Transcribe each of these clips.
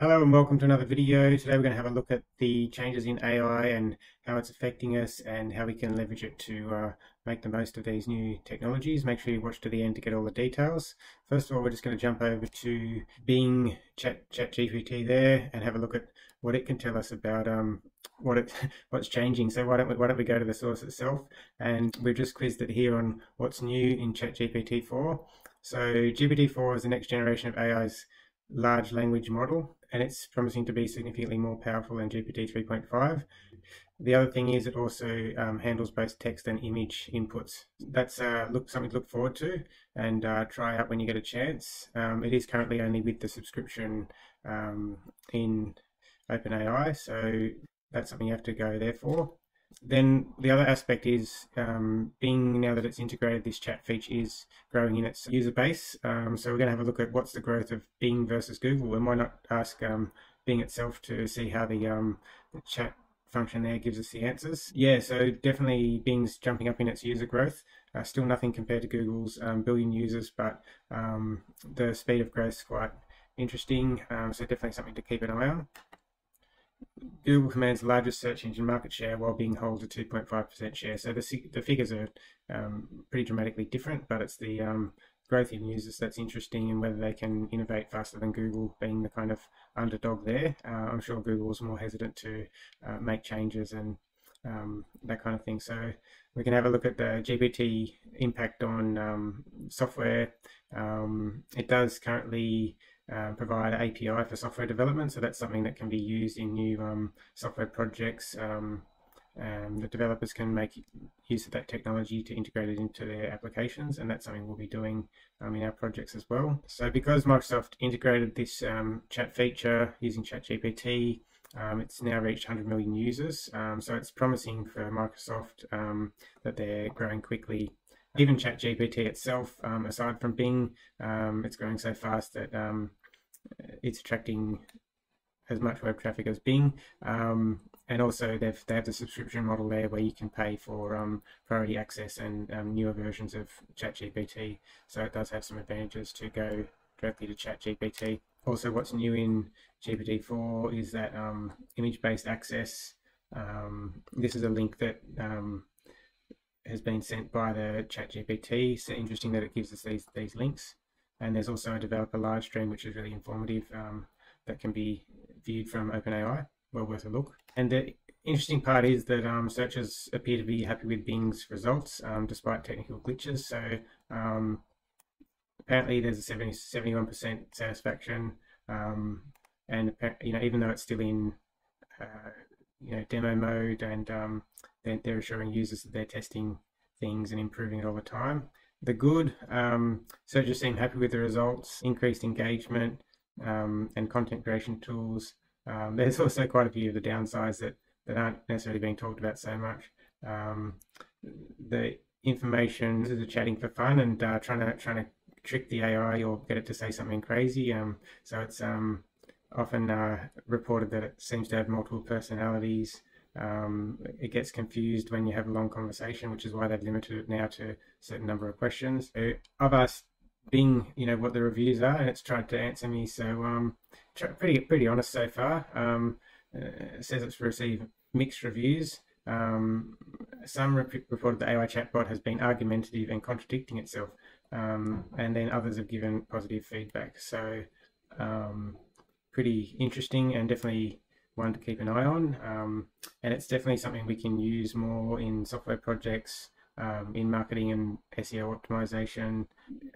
Hello and welcome to another video. Today we're going to have a look at the changes in AI and how it's affecting us and how we can leverage it to uh, make the most of these new technologies. Make sure you watch to the end to get all the details. First of all, we're just going to jump over to Bing Chat, Chat GPT there and have a look at what it can tell us about um, what it what's changing. So why don't we, why don't we go to the source itself? And we've just quizzed it here on what's new in Chat GPT 4. So GPT-4 is the next generation of AI's large language model and it's promising to be significantly more powerful than GPT 3.5. The other thing is it also um, handles both text and image inputs. That's uh, look something to look forward to and uh, try out when you get a chance. Um, it is currently only with the subscription um, in OpenAI, so that's something you have to go there for. Then the other aspect is um, Bing, now that it's integrated this chat feature, is growing in its user base. Um, so we're going to have a look at what's the growth of Bing versus Google, and why not ask um, Bing itself to see how the, um, the chat function there gives us the answers. Yeah, so definitely Bing's jumping up in its user growth. Uh, still nothing compared to Google's um, billion users, but um, the speed of growth is quite interesting. So definitely something to keep an eye on. Google commands the largest search engine market share while Bing holds a 2.5% share. So the, the figures are um, pretty dramatically different, but it's the um, growth in users that's interesting and whether they can innovate faster than Google being the kind of underdog there. Uh, I'm sure Google's more hesitant to uh, make changes and um, that kind of thing. So we can have a look at the GPT impact on um, software. Um, it does currently um, provide API for software development. So that's something that can be used in new um, software projects. Um, the developers can make use of that technology to integrate it into their applications, and that's something we'll be doing um, in our projects as well. So because Microsoft integrated this um, chat feature using ChatGPT, um, it's now reached 100 million users. so it's promising for Microsoft that they're growing quickly even ChatGPT itself, um, aside from Bing, um, it's growing so fast that um, it's attracting as much web traffic as Bing. Um, and also they've, they have the subscription model there where you can pay for um, priority access and um, newer versions of ChatGPT. So it does have some advantages to go directly to ChatGPT. Also, what's new in GPT-4 is that image-based access. this is a link that has been sent by the ChatGPT. So interesting that it gives us these these links. And there's also a developer live stream, which is really informative, um, that can be viewed from OpenAI. Well worth a look. And the interesting part is that um, searchers appear to be happy with Bing's results, um, despite technical glitches. So um, apparently there's a 70, 71% satisfaction. Um, and you know, even though it's still in uh, you know demo mode and um, they're, assuring users that they're testing things and improving it all the time. The good, um, searchers seem happy with the results, increased engagement um, and content creation tools. Um, there's also quite a few of the downsides that, that aren't necessarily being talked about so much. Um, the information is chatting for fun and uh, trying to trying to trick the AI or get it to say something crazy. Um, so it's um, often uh, reported that it seems to have multiple personalities. Um, it gets confused when you have a long conversation, which is why they've limited it now to a certain number of questions. I've asked Bing, you know, what the reviews are, and it's tried to answer me. So um, pretty pretty honest so far. Um, uh, it says it's received mixed reviews. Um, some rep- reported the AI chatbot has been argumentative and contradicting itself, um, and then others have given positive feedback. So um, pretty interesting and definitely one to keep an eye on. Um, and it's definitely something we can use more in software projects, um, in marketing and SEO optimization.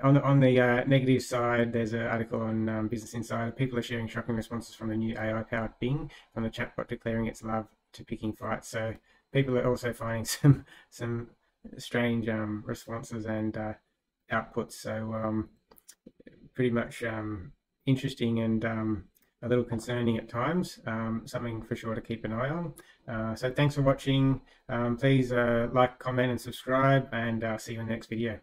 On the, on the uh, negative side, there's an article on um, Business Insider. People are sharing shocking responses from the new AI-powered Bing, from the chatbot declaring its love to picking fights. So people are also finding some some strange um, responses and uh, outputs. So um, pretty much um, interesting and a little concerning at times, um, something for sure to keep an eye on. Uh, so thanks for watching. Um, please uh, like, comment and subscribe and uh, see you in the next video.